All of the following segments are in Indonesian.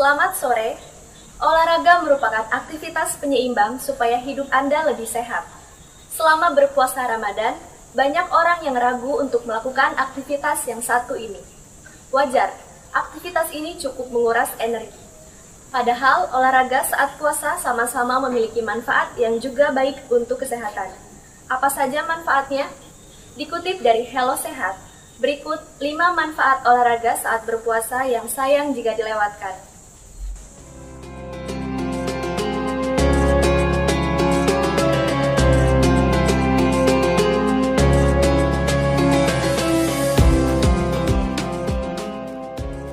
Selamat sore. Olahraga merupakan aktivitas penyeimbang supaya hidup Anda lebih sehat. Selama berpuasa Ramadan, banyak orang yang ragu untuk melakukan aktivitas yang satu ini. Wajar, aktivitas ini cukup menguras energi. Padahal olahraga saat puasa sama-sama memiliki manfaat yang juga baik untuk kesehatan. Apa saja manfaatnya? Dikutip dari Hello Sehat, berikut 5 manfaat olahraga saat berpuasa yang sayang jika dilewatkan.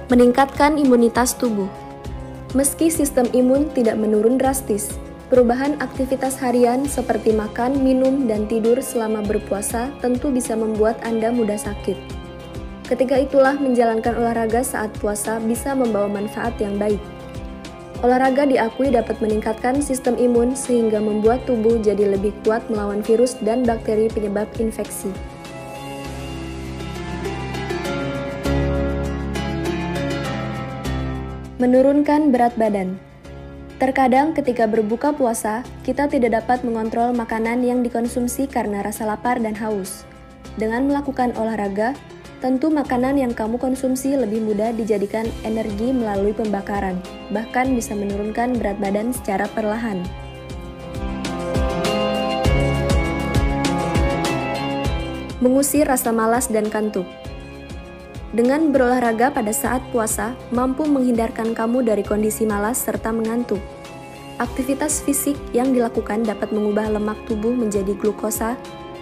Meningkatkan imunitas tubuh. Meski sistem imun tidak menurun drastis, perubahan aktivitas harian seperti makan, minum, dan tidur selama berpuasa tentu bisa membuat Anda mudah sakit. Ketika itulah menjalankan olahraga saat puasa bisa membawa manfaat yang baik. Olahraga diakui dapat meningkatkan sistem imun sehingga membuat tubuh jadi lebih kuat melawan virus dan bakteri penyebab infeksi. Menurunkan berat badan. Terkadang ketika berbuka puasa, kita tidak dapat mengontrol makanan yang dikonsumsi karena rasa lapar dan haus. Dengan melakukan olahraga, tentu makanan yang kamu konsumsi lebih mudah dijadikan energi melalui pembakaran, bahkan bisa menurunkan berat badan secara perlahan. Mengusir rasa malas dan kantuk. Dengan berolahraga pada saat puasa, mampu menghindarkan kamu dari kondisi malas serta mengantuk. Aktivitas fisik yang dilakukan dapat mengubah lemak tubuh menjadi glukosa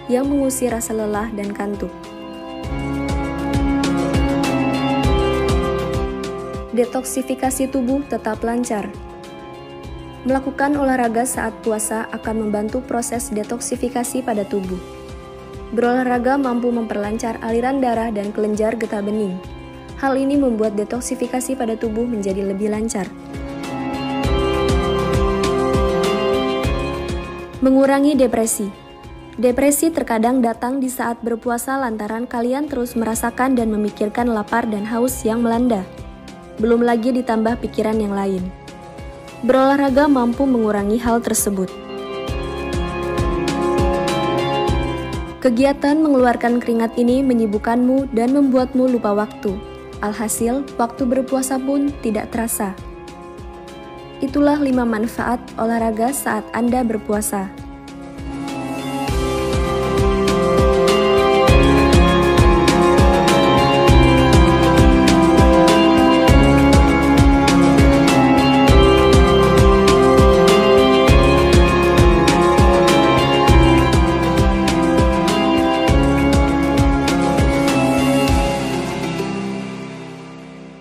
yang mengusir rasa lelah dan kantuk. Detoksifikasi tubuh tetap lancar. Melakukan olahraga saat puasa akan membantu proses detoksifikasi pada tubuh. Berolahraga mampu memperlancar aliran darah dan kelenjar getah bening. Hal ini membuat detoksifikasi pada tubuh menjadi lebih lancar. Mengurangi depresi. Depresi terkadang datang di saat berpuasa lantaran kalian terus merasakan dan memikirkan lapar dan haus yang melanda. Belum lagi ditambah pikiran yang lain. Berolahraga mampu mengurangi hal tersebut. Kegiatan mengeluarkan keringat ini menyibukkanmu dan membuatmu lupa waktu. Alhasil, waktu berpuasa pun tidak terasa. Itulah lima manfaat olahraga saat Anda berpuasa.